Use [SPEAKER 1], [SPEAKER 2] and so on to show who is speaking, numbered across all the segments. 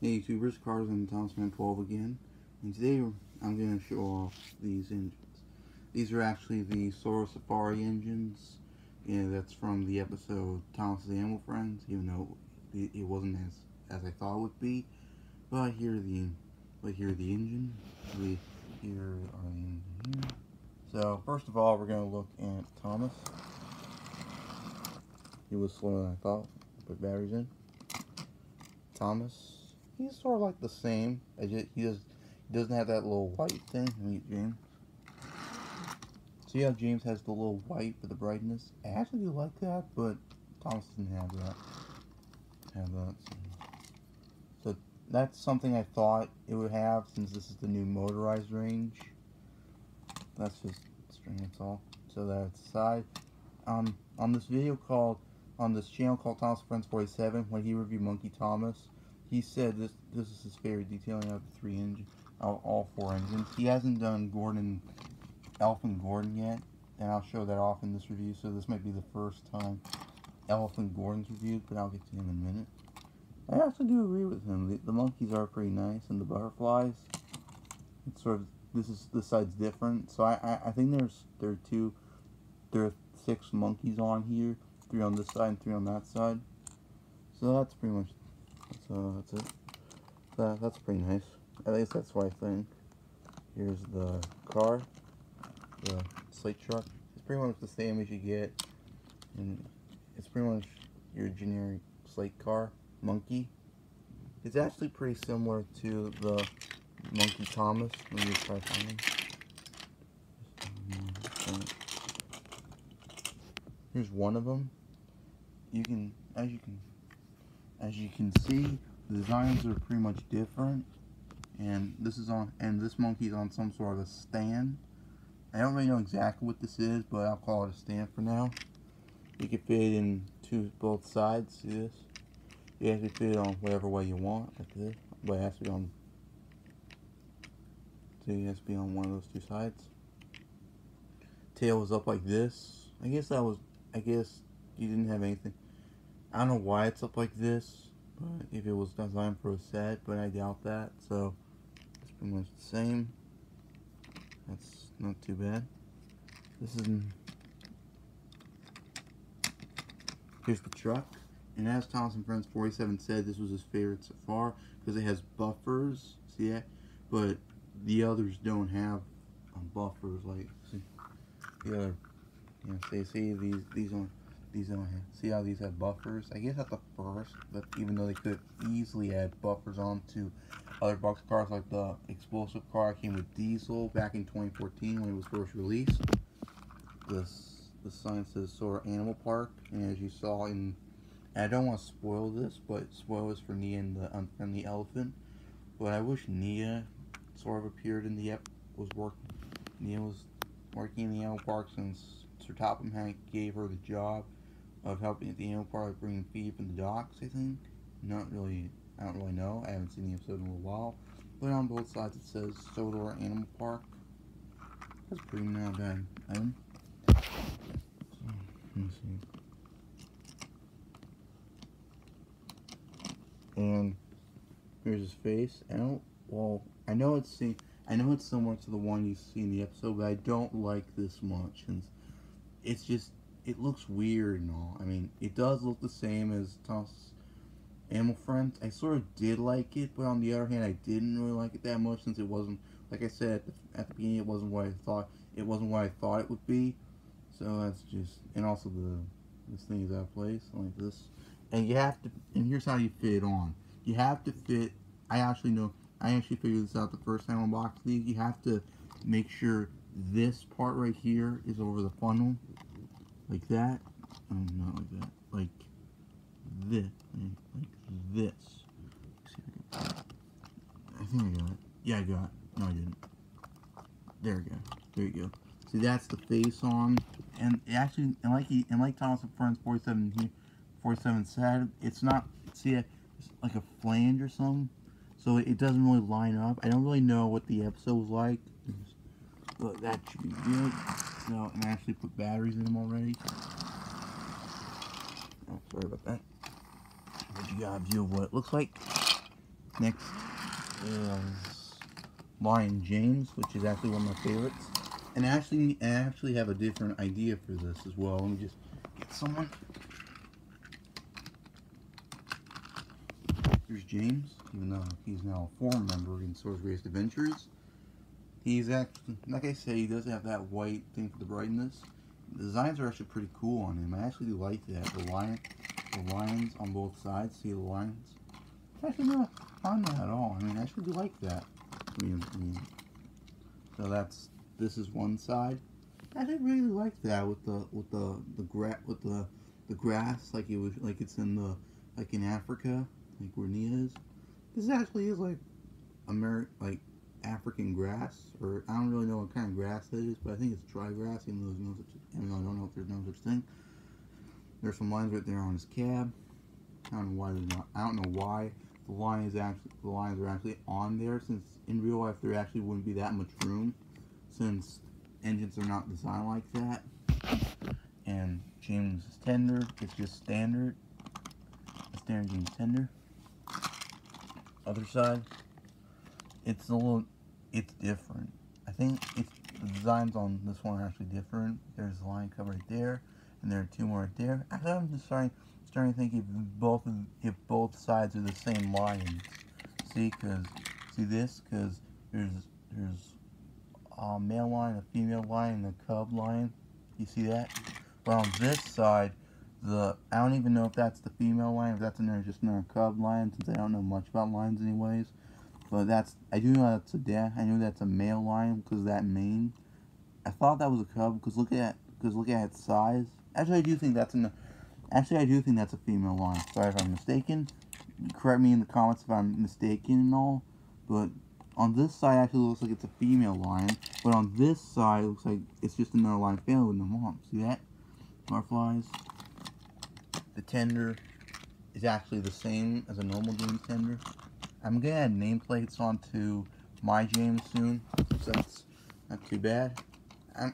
[SPEAKER 1] Hey YouTubers, Cars and Thomas Fan 12 again, and today I'm going to show off these engines. These are actually the Sodor Safari engines, and that's from the episode Thomas the Animal Friends, even though it wasn't as as I thought it would be. But here are the but here are the engine. We here are the engine here. So first of all, we're going to look at Thomas. He was slower than I thought. Put batteries in. Thomas he's sort of like the same. Just, he just doesn't have that little white thing. Meet James. See how James has the little white for the brightness? I actually do like that, but Thomas didn't have that. Have that. So, so that's something I thought it would have since this is the new motorized range. That's just string that's all. So that's side. Um, on this video called on this channel called Thomas Friends 47, when he reviewed Monkey Thomas, he said this this is his favorite detailing of the three engine, all, four engines. He hasn't done Gordon, Elephant Gordon yet, and I'll show that off in this review. So this might be the first time Elephant Gordon's reviewed, but I'll get to him in a minute. I actually do agree with him. The, the monkeys are pretty nice, and the butterflies. It's sort of this is this side's different. So I I, I think there's there are two, there are six monkeys on here, three on this side and three on that side. So that's pretty much so that's it. That, that's pretty nice. At least that's what I think. Here's the car, the slate truck. It's pretty much the same as you get, and it's pretty much your generic slate car, monkey. It's actually pretty similar to the Monkey Thomas. Let me try finding. Here's one of them. You can, as you can as you can see the designs are pretty much different. And this is on and this monkey's on some sort of a stand. I don't really know exactly what this is but I'll call it a stand for now. You can fit it in two both sides see this? You have to fit it on whatever way you want like this but it has to be on so it has to be on one of those two sides. Tail was up like this. I guess that was I guess you didn't have anything I don't know why it's up like this, but if it was designed for a set, but I doubt that, so it's pretty much the same. That's not too bad. This is here's the truck, and as Thomas Friends 47 said, this was his favorite so far because it has buffers. See that? But the others don't have um, buffers like see the other. You see, see these these on these don't have, see how these have buffers? I guess at the first, but even though they could easily add buffers onto other box cars like the explosive car came with diesel back in 2014 when it was first released. This the sign says Sodor Animal Park, and as you saw in, I don't want to spoil this, but spoil this for Nia and the um, unfriendly elephant. But I wish Nia sort of appeared in the ep was working. Nia was working in the animal park since Sir Topham Hatt gave her the job of helping at the animal park bringing feed from the docks, I think. Not really, I don't really know. I haven't seen the episode in a while. But on both sides it says Sodor Animal Park. That's pretty not bad item. So, let me see. And here's his face. I don't, well, I know it's see, I know it's similar to the one you see in the episode, but I don't like this much. And it's just it looks weird and all. I mean, it does look the same as Thomas Animal Friends. I sort of did like it, but on the other hand, I didn't really like it that much since it wasn't, like I said at the, beginning, it wasn't what I thought. It wasn't what I thought it would be. So that's just, and also the this thing is out of place like this. And you have to, and here's how you fit it on. You have to fit. I actually know. I actually figured this out the first time on box these. You have to make sure this part right here is over the funnel like that. Not like that. Like this. Like this. I, I think I got it. Yeah, I got it. No, I didn't. There we go. There you go. See, that's the face on. And actually, and like he, and like Thomas Friends 47 here, 47 said, it's not, see, it's like a flange or something. So it doesn't really line up. I don't really know what the episode was like. But that should be good. No, and actually put batteries in them already. Oh, sorry about that. But you got a view of what it looks like. Next is Lion James, which is actually one of my favorites. And actually, I actually have a different idea for this as well. Let me just get someone. Here's James, even though he's now a forum member in Swords Race Adventures. He's actually, like I say, he does have that white thing for the brightness. The designs are actually pretty cool on him. I actually do like that. The lion, the lines on both sides. See the lines? I actually, not on that at all. I mean, I actually do like that. I mean, I mean, so that's this is one side. I didn't really like that with the with the the gra with the the grass like it was like it's in the like in Africa like where Nia is. This actually is like Ameri like African grass or I don't really know what kind of grass it is, but I think it's dry grass even though no such even though I don't know if there's no such thing. There's some lines right there on his cab. I don't know why not I don't know why the line is actually the lines are actually on there since in real life there actually wouldn't be that much room since engines are not designed like that and James tender it's just standard a standard James tender other side it's a little it's different I think it's the designs on this one are actually different there's a line cover right there and there are two more right there actually I'm just starting starting to think if both if both sides are the same lines. See, cause see this, cause there's there's a male lion, a female lion, and a cub lion. You see that? But on this side, the I don't even know if that's the female lion, if that's another just another cub lion, since I don't know much about lions anyways. But that's I do know that's a dad. I know that's a male lion because that mane. I thought that was a cub because look at because look at its size. Actually, I do think that's an Actually, I do think that's a female lion. Sorry if I'm mistaken. Correct me in the comments if I'm mistaken and all. But on this side, actually looks like it's a female lion. But on this side, looks like it's just another lion family with no mom. See that? Butterflies. The tender is actually the same as a normal James tender. I'm to add nameplates onto my James soon. So that's not too bad. I,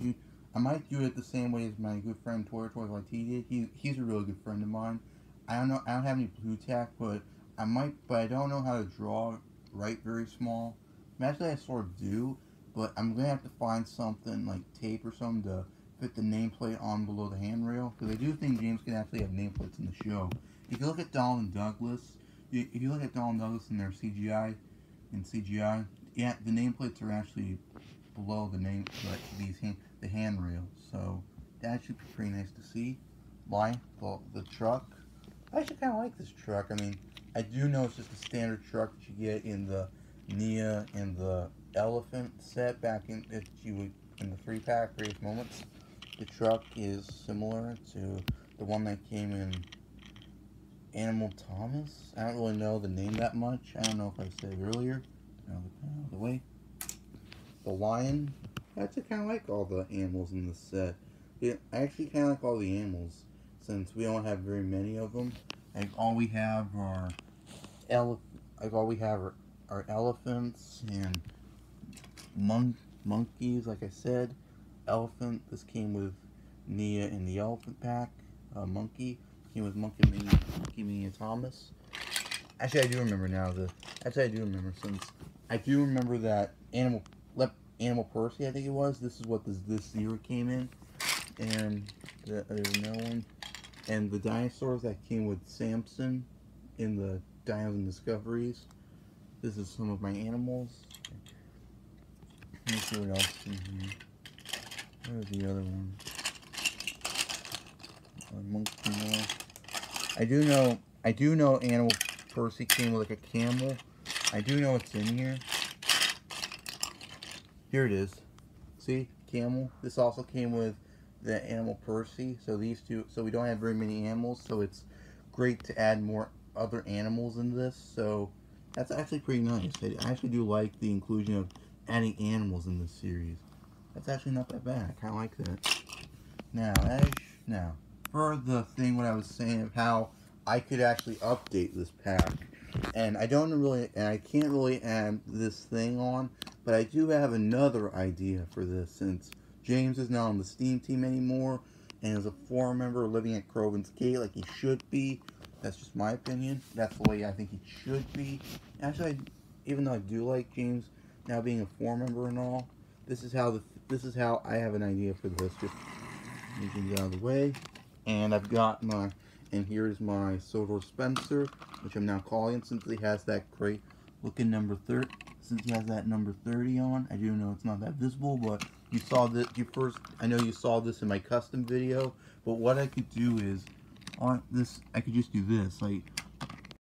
[SPEAKER 1] you, I might do it the same way as my good friend Tori Tori like he did. He, he's a really good friend of mine. I don't know. I don't have any blue tack, but I might. But I don't know how to draw right very small. Actually, I sort of do, but I'm gonna have to find something like tape or something to fit the nameplate on below the handrail because I do think James can actually have nameplates in the show. If you look at Donald Douglas, if you look at and Douglas and their CGI and CGI, yeah, the nameplates are actually below the name like these hand, the handrail. So that should be pretty nice to see. Why? Well, the truck. I actually kind of like this truck. I mean, I do know it's just a standard truck that you get in the Nia and the Elephant set back in that you would in the three pack various moments. The truck is similar to the one that came in Animal Thomas. I don't really know the name that much. I don't know if I said earlier. The way. The lion. I actually kind of like all the animals in the set. I actually kind of like all the animals since we don't have very many of them. Like all we have are ele like all we have are, are elephants and mon monkeys. Like I said, elephant. This came with Nia in the elephant pack. Uh, monkey with Monkey Mania, Monkey Mania Thomas. Actually, I do remember now. The actually I do remember since I do remember that animal lep animal Percy. I think it was. This is what this this year came in, and the, uh, there's no one. And the dinosaurs that came with Samson in the Dinos and Discoveries. This is some of my animals. Let see what else in here. The other one? Uh, monkey I do know I do know Animal Percy came with like a camel. I do know it's in here. Here it is. See? Camel. This also came with the Animal Percy. So these two so we don't have very many animals, so it's great to add more other animals in this. So that's actually pretty nice. I actually do like the inclusion of adding animals in this series. That's actually not that bad. I kinda like that. Now, Ash, now for the thing what I was saying of how I could actually update this pack. And I don't really, and I can't really add this thing on, but I do have another idea for this since James is not on the Steam team anymore and is a forum member living at Crovan's Gate like he should be. That's just my opinion. That's the way I think he should be. Actually, even though I do like James now being a forum member and all, this is how the this is how I have an idea for this. Just move things out of the way, and I've got my and here's my Sodor Spencer, which I'm now calling since he has that great looking number 30. Since he has that number 30 on, I do know it's not that visible, but you saw this. You first, I know you saw this in my custom video, but what I could do is on this, I could just do this. Like